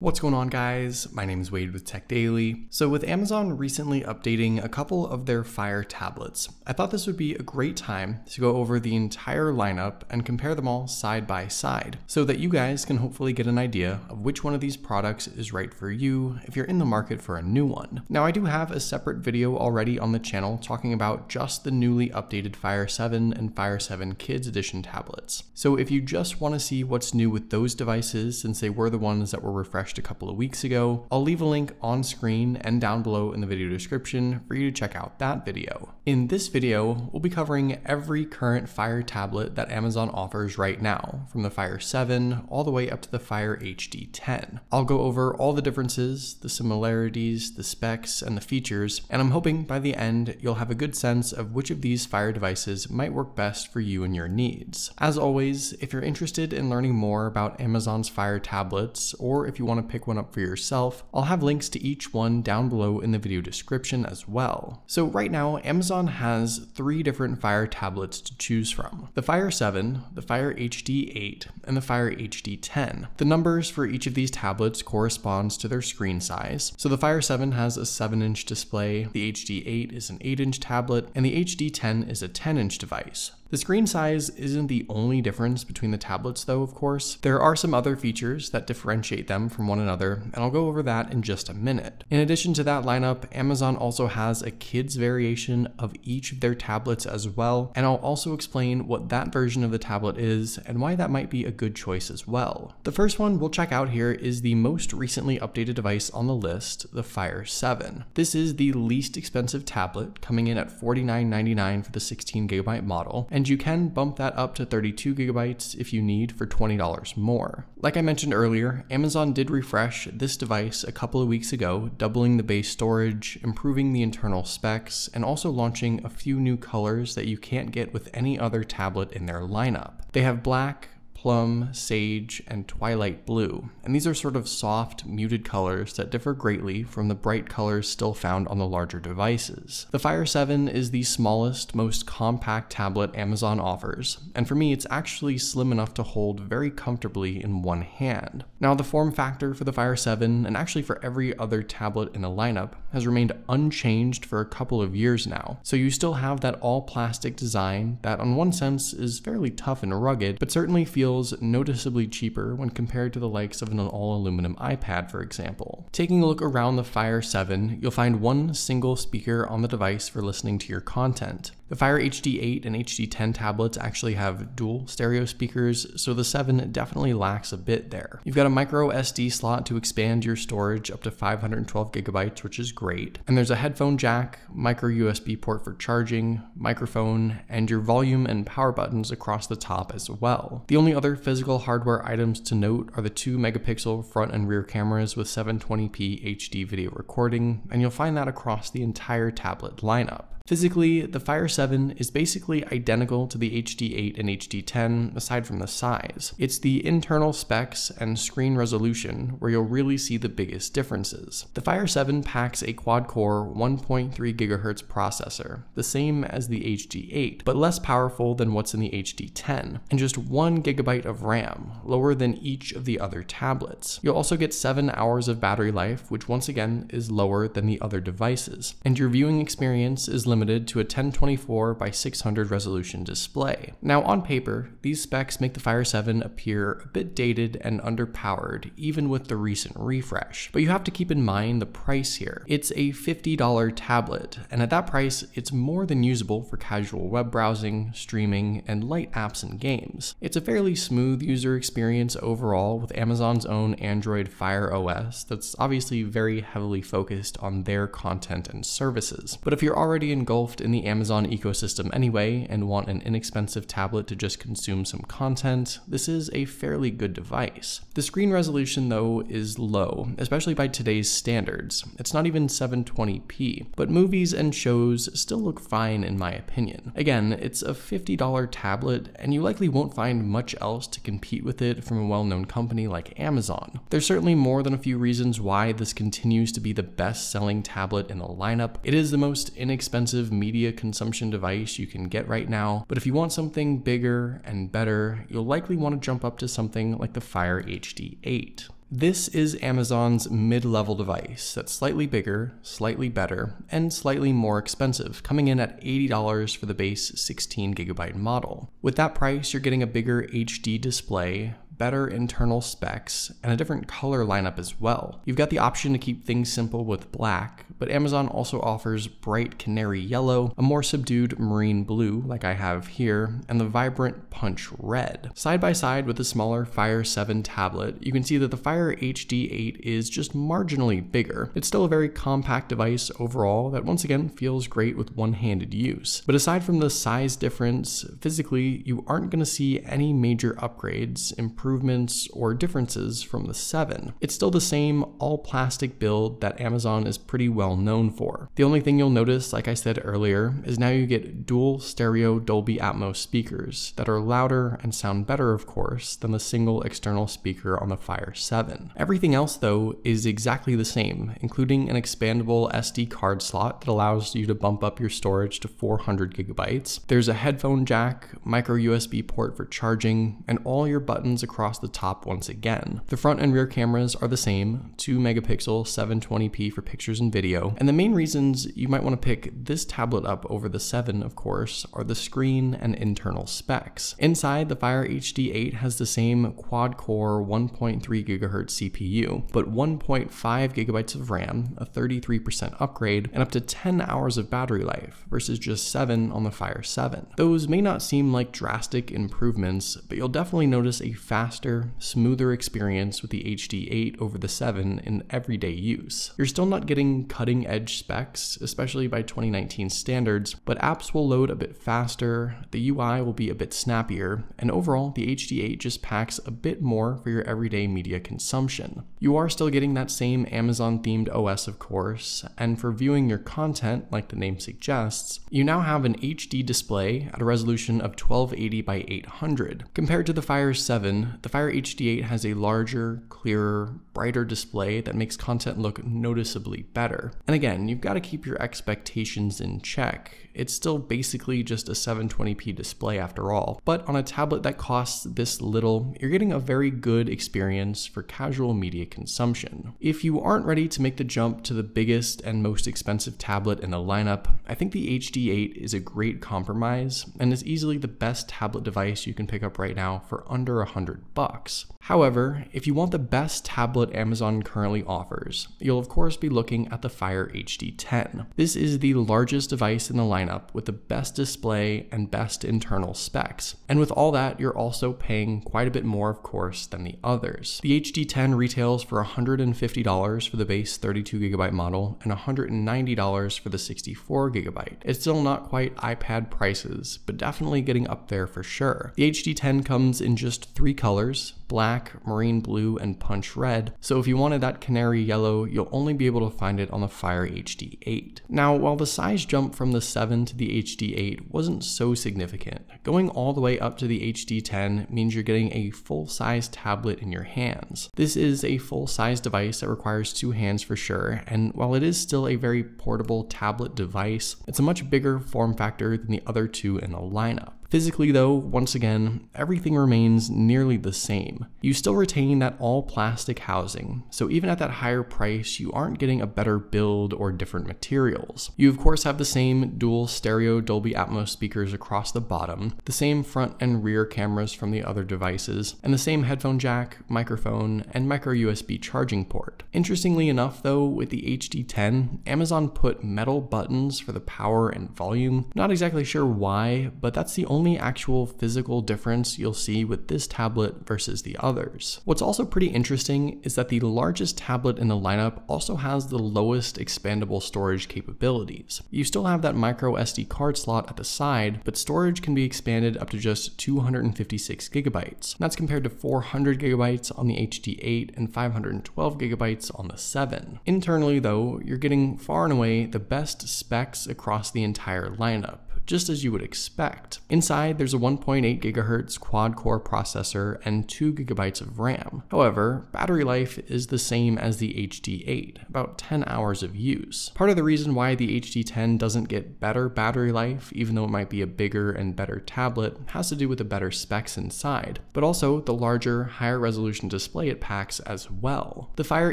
What's going on guys? My name is Wade with Tech Daily. So with Amazon recently updating a couple of their Fire tablets, I thought this would be a great time to go over the entire lineup and compare them all side by side so that you guys can hopefully get an idea of which one of these products is right for you if you're in the market for a new one. Now I do have a separate video already on the channel talking about just the newly updated Fire 7 and Fire 7 Kids Edition tablets. So if you just want to see what's new with those devices since they were the ones that were refreshed refreshed a couple of weeks ago. I'll leave a link on screen and down below in the video description for you to check out that video. In this video, we'll be covering every current Fire tablet that Amazon offers right now, from the Fire 7 all the way up to the Fire HD 10. I'll go over all the differences, the similarities, the specs, and the features, and I'm hoping by the end you'll have a good sense of which of these Fire devices might work best for you and your needs. As always, if you're interested in learning more about Amazon's Fire tablets, or if you want want to pick one up for yourself, I'll have links to each one down below in the video description as well. So right now, Amazon has three different Fire tablets to choose from. The Fire 7, the Fire HD 8, and the Fire HD 10. The numbers for each of these tablets corresponds to their screen size. So the Fire 7 has a 7-inch display, the HD 8 is an 8-inch tablet, and the HD 10 is a 10-inch device. The screen size isn't the only difference between the tablets though, of course. There are some other features that differentiate them from one another, and I'll go over that in just a minute. In addition to that lineup, Amazon also has a kids variation of each of their tablets as well, and I'll also explain what that version of the tablet is and why that might be a good choice as well. The first one we'll check out here is the most recently updated device on the list, the Fire 7. This is the least expensive tablet, coming in at $49.99 for the 16GB model, and you can bump that up to 32 gigabytes if you need for $20 more. Like I mentioned earlier, Amazon did refresh this device a couple of weeks ago, doubling the base storage, improving the internal specs, and also launching a few new colors that you can't get with any other tablet in their lineup. They have black, plum, sage, and twilight blue, and these are sort of soft, muted colors that differ greatly from the bright colors still found on the larger devices. The Fire 7 is the smallest, most compact tablet Amazon offers, and for me it's actually slim enough to hold very comfortably in one hand. Now the form factor for the Fire 7, and actually for every other tablet in the lineup, has remained unchanged for a couple of years now, so you still have that all plastic design that on one sense is fairly tough and rugged, but certainly feels feels noticeably cheaper when compared to the likes of an all aluminum iPad, for example. Taking a look around the Fire 7, you'll find one single speaker on the device for listening to your content. The Fire HD 8 and HD 10 tablets actually have dual stereo speakers, so the 7 definitely lacks a bit there. You've got a micro SD slot to expand your storage up to 512 gigabytes, which is great. And there's a headphone jack, micro USB port for charging, microphone, and your volume and power buttons across the top as well. The only other physical hardware items to note are the 2 megapixel front and rear cameras with 720p HD video recording, and you'll find that across the entire tablet lineup. Physically, the Fire 7 is basically identical to the HD8 and HD10 aside from the size. It's the internal specs and screen resolution where you'll really see the biggest differences. The Fire 7 packs a quad-core 1.3 GHz processor, the same as the HD8, but less powerful than what's in the HD10, and just 1 GB of RAM, lower than each of the other tablets. You'll also get 7 hours of battery life, which once again is lower than the other devices, and your viewing experience is limited limited to a 1024 by 600 resolution display. Now on paper, these specs make the Fire 7 appear a bit dated and underpowered, even with the recent refresh. But you have to keep in mind the price here. It's a $50 tablet, and at that price, it's more than usable for casual web browsing, streaming, and light apps and games. It's a fairly smooth user experience overall with Amazon's own Android Fire OS that's obviously very heavily focused on their content and services. But if you're already in engulfed in the Amazon ecosystem anyway and want an inexpensive tablet to just consume some content, this is a fairly good device. The screen resolution though is low, especially by today's standards. It's not even 720p, but movies and shows still look fine in my opinion. Again, it's a $50 tablet and you likely won't find much else to compete with it from a well-known company like Amazon. There's certainly more than a few reasons why this continues to be the best-selling tablet in the lineup. It is the most inexpensive media consumption device you can get right now, but if you want something bigger and better, you'll likely want to jump up to something like the Fire HD 8. This is Amazon's mid-level device that's slightly bigger, slightly better, and slightly more expensive, coming in at $80 for the base 16GB model. With that price, you're getting a bigger HD display, better internal specs, and a different color lineup as well. You've got the option to keep things simple with black, but Amazon also offers bright canary yellow, a more subdued marine blue, like I have here, and the vibrant punch red. Side by side with the smaller Fire 7 tablet, you can see that the Fire HD 8 is just marginally bigger. It's still a very compact device overall that once again feels great with one-handed use. But aside from the size difference, physically, you aren't going to see any major upgrades, improvements, improvements or differences from the 7. It's still the same all plastic build that Amazon is pretty well known for. The only thing you'll notice, like I said earlier, is now you get dual stereo Dolby Atmos speakers that are louder and sound better, of course, than the single external speaker on the Fire 7. Everything else, though, is exactly the same, including an expandable SD card slot that allows you to bump up your storage to 400 gigabytes. There's a headphone jack, micro USB port for charging, and all your buttons across across the top once again. The front and rear cameras are the same, 2 megapixel 720p for pictures and video, and the main reasons you might want to pick this tablet up over the 7, of course, are the screen and internal specs. Inside, the Fire HD 8 has the same quad-core 1.3 GHz CPU, but 1.5 gigabytes of RAM, a 33% upgrade, and up to 10 hours of battery life, versus just 7 on the Fire 7. Those may not seem like drastic improvements, but you'll definitely notice a fast faster, smoother experience with the HD8 over the 7 in everyday use. You're still not getting cutting edge specs, especially by 2019 standards, but apps will load a bit faster, the UI will be a bit snappier, and overall, the HD8 just packs a bit more for your everyday media consumption. You are still getting that same Amazon themed OS, of course, and for viewing your content, like the name suggests, you now have an HD display at a resolution of 1280 by 800. Compared to the Fire 7, the Fire HD8 has a larger, clearer, brighter display that makes content look noticeably better. And again, you've got to keep your expectations in check. It's still basically just a 720p display after all, but on a tablet that costs this little, you're getting a very good experience for casual media consumption. If you aren't ready to make the jump to the biggest and most expensive tablet in the lineup, I think the HD8 is a great compromise and is easily the best tablet device you can pick up right now for under 100 bucks. However, if you want the best tablet Amazon currently offers, you'll of course be looking at the Fire HD 10. This is the largest device in the lineup with the best display and best internal specs. And with all that, you're also paying quite a bit more, of course, than the others. The HD 10 retails for $150 for the base 32GB model and $190 for the 64GB. It's still not quite iPad prices, but definitely getting up there for sure. The HD 10 comes in just three colors, dollars black, marine blue, and punch red, so if you wanted that canary yellow, you'll only be able to find it on the Fire HD 8. Now, while the size jump from the 7 to the HD 8 wasn't so significant, going all the way up to the HD 10 means you're getting a full-size tablet in your hands. This is a full-size device that requires two hands for sure, and while it is still a very portable tablet device, it's a much bigger form factor than the other two in the lineup. Physically though, once again, everything remains nearly the same. You still retain that all plastic housing, so even at that higher price, you aren't getting a better build or different materials. You of course have the same dual stereo Dolby Atmos speakers across the bottom, the same front and rear cameras from the other devices, and the same headphone jack, microphone, and micro USB charging port. Interestingly enough though, with the HD10, Amazon put metal buttons for the power and volume. Not exactly sure why, but that's the only only actual physical difference you'll see with this tablet versus the others. What's also pretty interesting is that the largest tablet in the lineup also has the lowest expandable storage capabilities. You still have that micro SD card slot at the side, but storage can be expanded up to just 256 gigabytes. That's compared to 400 gigabytes on the HD8 and 512 gigabytes on the 7. Internally though, you're getting far and away the best specs across the entire lineup just as you would expect. Inside, there's a 1.8 GHz quad core processor and 2 GB of RAM. However, battery life is the same as the HD8, about 10 hours of use. Part of the reason why the HD10 doesn't get better battery life, even though it might be a bigger and better tablet, has to do with the better specs inside, but also the larger, higher resolution display it packs as well. The Fire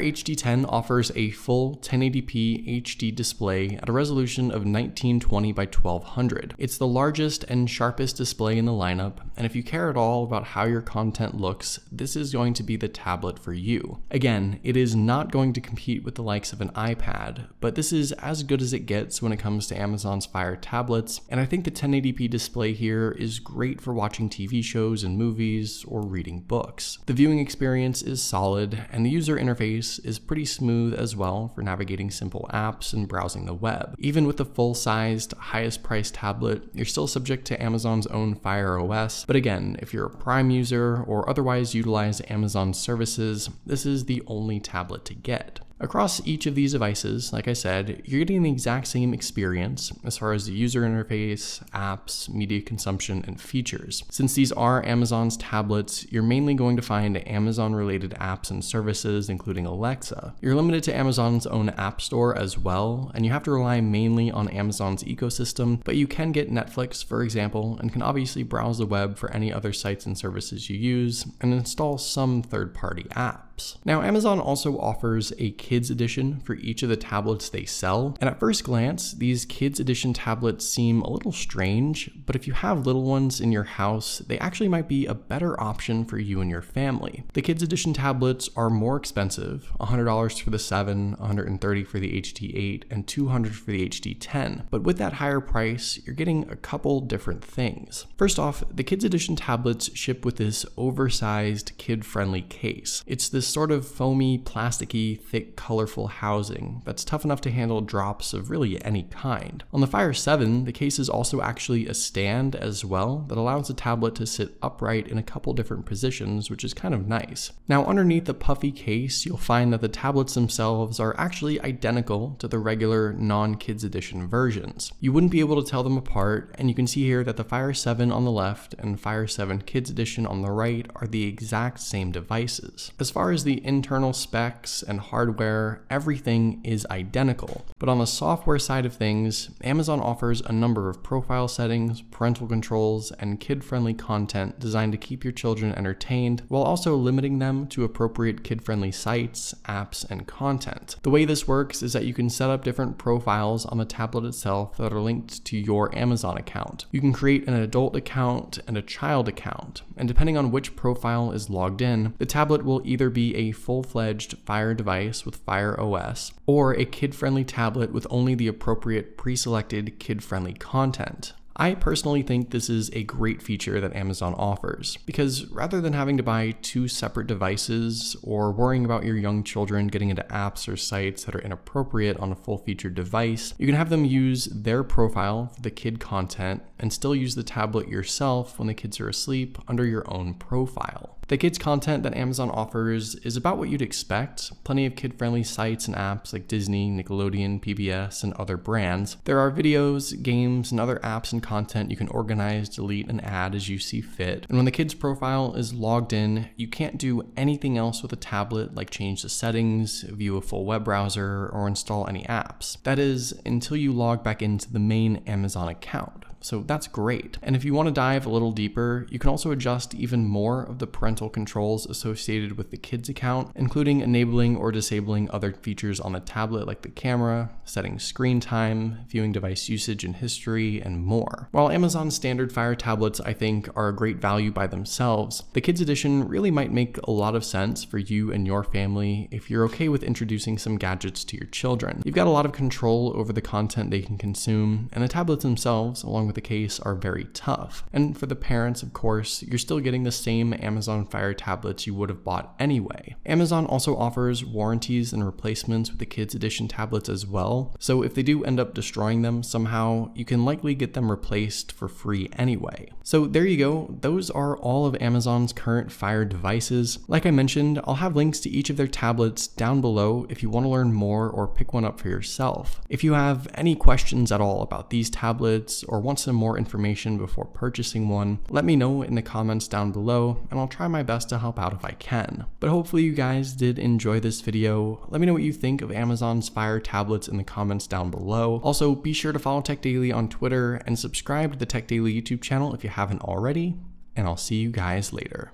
HD10 offers a full 1080p HD display at a resolution of 1920 by 1200. It's the largest and sharpest display in the lineup, and if you care at all about how your content looks, this is going to be the tablet for you. Again, it is not going to compete with the likes of an iPad, but this is as good as it gets when it comes to Amazon's Fire tablets, and I think the 1080p display here is great for watching TV shows and movies or reading books. The viewing experience is solid, and the user interface is pretty smooth as well for navigating simple apps and browsing the web. Even with the full-sized, highest priced tablet, you're still subject to Amazon's own Fire OS, but again, if you're a Prime user or otherwise utilize Amazon services, this is the only tablet to get. Across each of these devices, like I said, you're getting the exact same experience as far as the user interface, apps, media consumption, and features. Since these are Amazon's tablets, you're mainly going to find Amazon related apps and services, including Alexa. You're limited to Amazon's own app store as well, and you have to rely mainly on Amazon's ecosystem, but you can get Netflix, for example, and can obviously browse the web for any other sites and services you use, and install some third party apps. Now, Amazon also offers a Kids Edition for each of the tablets they sell, and at first glance, these Kids Edition tablets seem a little strange, but if you have little ones in your house, they actually might be a better option for you and your family. The Kids Edition tablets are more expensive, $100 for the 7, 130 for the HD8, and $200 for the HD10, but with that higher price, you're getting a couple different things. First off, the Kids Edition tablets ship with this oversized kid-friendly case. It's this sort of foamy, plasticky, thick, colorful housing that's tough enough to handle drops of really any kind. On the Fire 7, the case is also actually a stand as well that allows the tablet to sit upright in a couple different positions, which is kind of nice. Now underneath the puffy case, you'll find that the tablets themselves are actually identical to the regular non-Kids Edition versions. You wouldn't be able to tell them apart, and you can see here that the Fire 7 on the left and Fire 7 Kids Edition on the right are the exact same devices. As far as as the internal specs and hardware, everything is identical. But on the software side of things, Amazon offers a number of profile settings, parental controls, and kid-friendly content designed to keep your children entertained while also limiting them to appropriate kid-friendly sites, apps, and content. The way this works is that you can set up different profiles on the tablet itself that are linked to your Amazon account. You can create an adult account and a child account, and depending on which profile is logged in, the tablet will either be a full-fledged Fire device with Fire OS, or a kid-friendly tablet with only the appropriate pre-selected kid-friendly content. I personally think this is a great feature that Amazon offers because rather than having to buy two separate devices or worrying about your young children getting into apps or sites that are inappropriate on a full featured device, you can have them use their profile for the kid content and still use the tablet yourself when the kids are asleep under your own profile. The kids content that Amazon offers is about what you'd expect. Plenty of kid-friendly sites and apps like Disney, Nickelodeon, PBS, and other brands. There are videos, games, and other apps and content you can organize, delete, and add as you see fit. And when the kid's profile is logged in, you can't do anything else with a tablet like change the settings, view a full web browser, or install any apps. That is, until you log back into the main Amazon account. So that's great. And if you want to dive a little deeper, you can also adjust even more of the parental controls associated with the kids account, including enabling or disabling other features on the tablet like the camera, setting screen time, viewing device usage and history, and more. While Amazon's standard Fire tablets I think are a great value by themselves, the Kids Edition really might make a lot of sense for you and your family if you're okay with introducing some gadgets to your children. You've got a lot of control over the content they can consume, and the tablets themselves, with the case are very tough. And for the parents, of course, you're still getting the same Amazon Fire tablets you would have bought anyway. Amazon also offers warranties and replacements with the Kids Edition tablets as well, so if they do end up destroying them somehow, you can likely get them replaced for free anyway. So there you go, those are all of Amazon's current Fire devices. Like I mentioned, I'll have links to each of their tablets down below if you want to learn more or pick one up for yourself. If you have any questions at all about these tablets or want want some more information before purchasing one, let me know in the comments down below and I'll try my best to help out if I can. But hopefully you guys did enjoy this video. Let me know what you think of Amazon's Fire tablets in the comments down below. Also, be sure to follow Tech Daily on Twitter and subscribe to the Tech Daily YouTube channel if you haven't already, and I'll see you guys later.